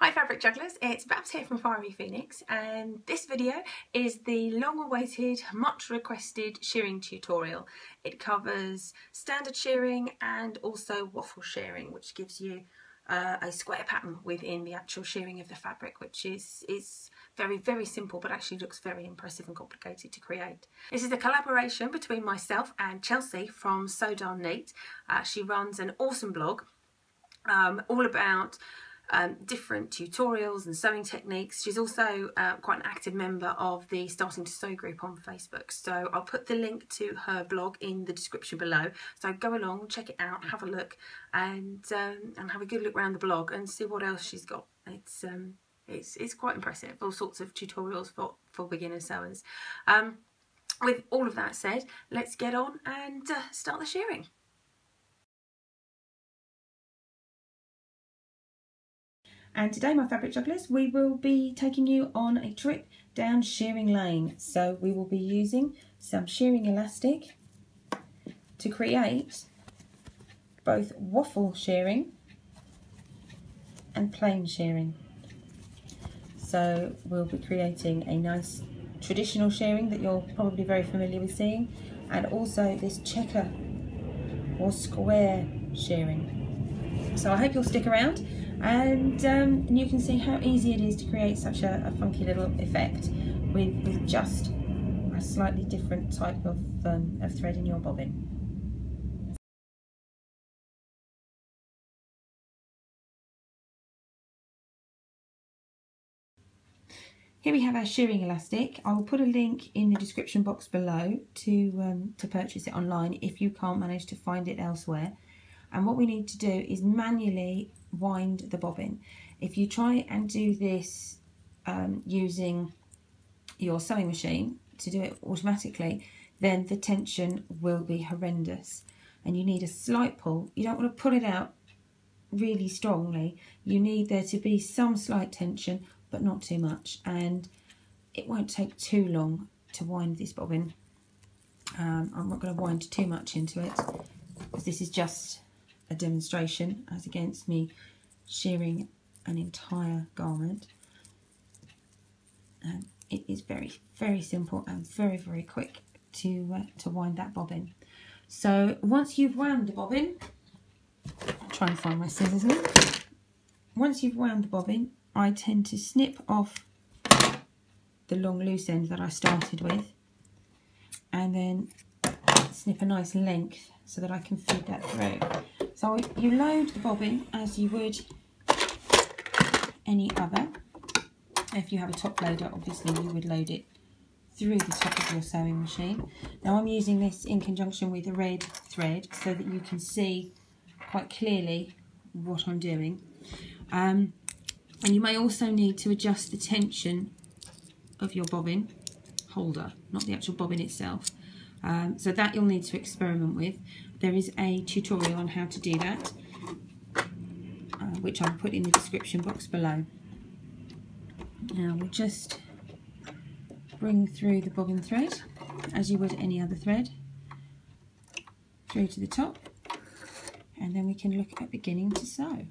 Hi Fabric Jugglers, it's Babs here from Fiery Phoenix and this video is the long awaited, much requested shirring tutorial. It covers standard shirring and also waffle shirring which gives you uh, a square pattern within the actual shirring of the fabric which is, is very very simple but actually looks very impressive and complicated to create. This is a collaboration between myself and Chelsea from Sew Darn Neat. Uh, she runs an awesome blog um, all about um, different tutorials and sewing techniques. She's also uh, quite an active member of the Starting to Sew group on Facebook. So I'll put the link to her blog in the description below. So go along, check it out, have a look and um, and have a good look around the blog and see what else she's got. It's um, it's, it's quite impressive. All sorts of tutorials for, for beginner sewers. Um, with all of that said, let's get on and uh, start the shirring. And today, my fabric jugglers, we will be taking you on a trip down shirring lane. So we will be using some shirring elastic to create both waffle shirring and plain shirring. So we'll be creating a nice traditional shirring that you're probably very familiar with seeing and also this checker or square shirring. So I hope you'll stick around and um, you can see how easy it is to create such a, a funky little effect with, with, just a slightly different type of, um, of thread in your bobbin. Here we have our shirring elastic. I will put a link in the description box below to, um, to purchase it online if you can't manage to find it elsewhere. And what we need to do is manually wind the bobbin. If you try and do this um, using your sewing machine to do it automatically, then the tension will be horrendous. And you need a slight pull. You don't want to pull it out really strongly. You need there to be some slight tension, but not too much. And it won't take too long to wind this bobbin. Um, I'm not going to wind too much into it because this is just a demonstration as against me shirring an entire garment. And it is very, very simple and very, very quick to, uh, to wind that bobbin. So once you've wound the bobbin, I'll try and find my scissors now. Once you've wound the bobbin, I tend to snip off the long loose end that I started with and then snip a nice length so that I can feed that through. So you load the bobbin as you would any other. If you have a top loader, obviously you would load it through the top of your sewing machine. Now I'm using this in conjunction with a red thread so that you can see quite clearly what I'm doing. Um, and you may also need to adjust the tension of your bobbin holder, not the actual bobbin itself. Um, so that you'll need to experiment with. There is a tutorial on how to do that, uh, which I'll put in the description box below. Now we'll just bring through the bobbin thread, as you would any other thread, through to the top, and then we can look at beginning to sew.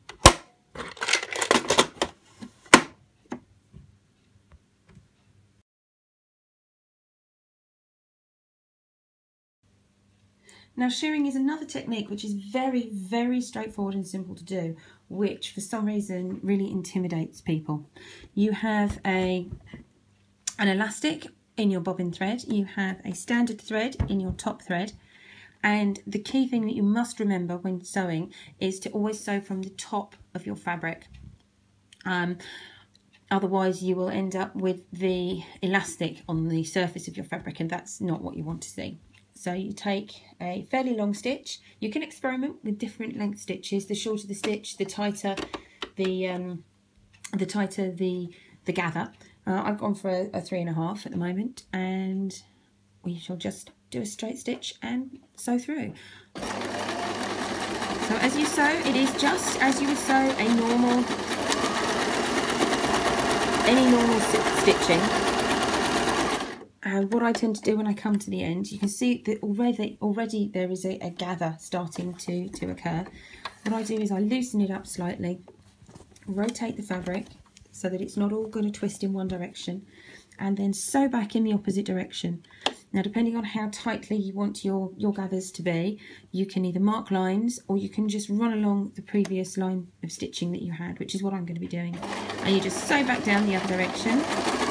Now shirring is another technique which is very, very straightforward and simple to do, which for some reason really intimidates people. You have a an elastic in your bobbin thread, you have a standard thread in your top thread, and the key thing that you must remember when sewing is to always sew from the top of your fabric. Um, otherwise you will end up with the elastic on the surface of your fabric and that's not what you want to see. So you take a fairly long stitch. You can experiment with different length stitches. The shorter the stitch, the tighter the um, the tighter the the gather. Uh, I've gone for a, a three and a half at the moment, and we shall just do a straight stitch and sew through. So as you sew, it is just as you would sew a normal, any normal stitching. And what I tend to do when I come to the end, you can see that already already there is a, a gather starting to, to occur. What I do is I loosen it up slightly rotate the fabric so that it's not all going to twist in one direction and then sew back in the opposite direction. Now depending on how tightly you want your, your gathers to be, you can either mark lines or you can just run along the previous line of stitching that you had, which is what I'm going to be doing. And you just sew back down the other direction.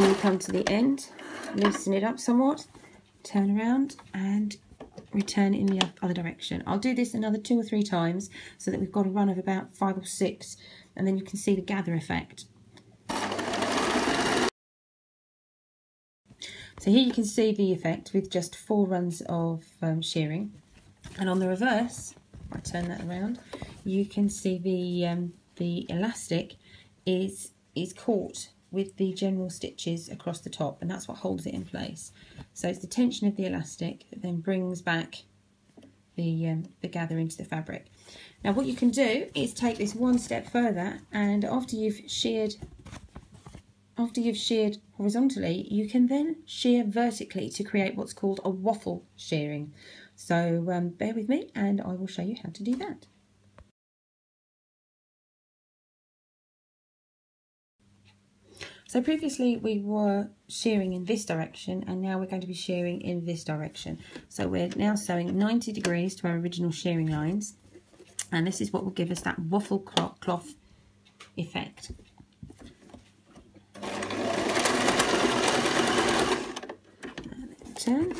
When you come to the end, loosen it up somewhat, turn around and return in the other direction. I'll do this another two or three times so that we've got a run of about five or six and then you can see the gather effect. So here you can see the effect with just four runs of um, shirring and on the reverse, I turn that around, you can see the um, the elastic is is caught with the general stitches across the top and that's what holds it in place. So it's the tension of the elastic that then brings back the, um, the gather into the fabric. Now what you can do is take this one step further and after you've shirred after you've shirred horizontally you can then shirr vertically to create what's called a waffle shirring. So um, bear with me and I will show you how to do that. So previously we were shirring in this direction and now we're going to be shirring in this direction. So we're now sewing 90 degrees to our original shirring lines and this is what will give us that waffle cloth effect. Turn.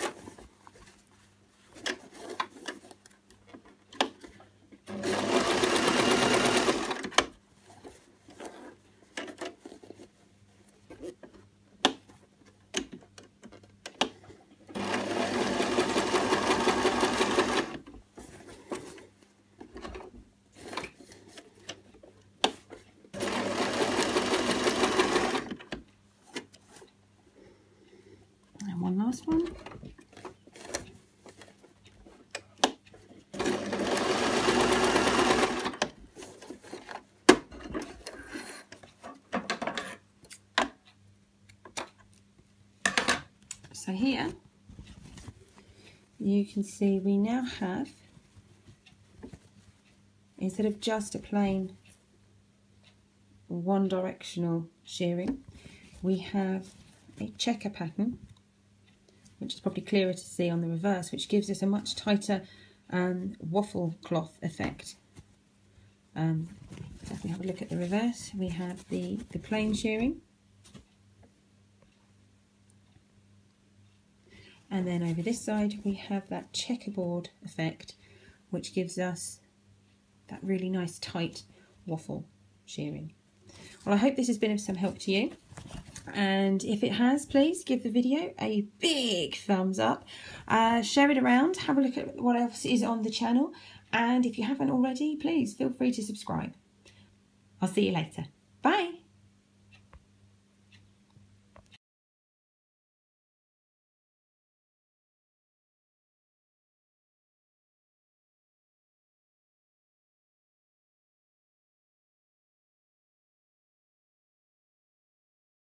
last one. So here you can see we now have, instead of just a plain one directional shirring, we have a checker pattern which is probably clearer to see on the reverse, which gives us a much tighter um, waffle cloth effect. Um, so if we have a look at the reverse, we have the, the plain shirring. And then over this side, we have that checkerboard effect, which gives us that really nice tight waffle shirring. Well, I hope this has been of some help to you. And if it has please give the video a big thumbs up. Uh, share it around. Have a look at what else is on the channel. And if you haven't already please feel free to subscribe. I'll see you later. Bye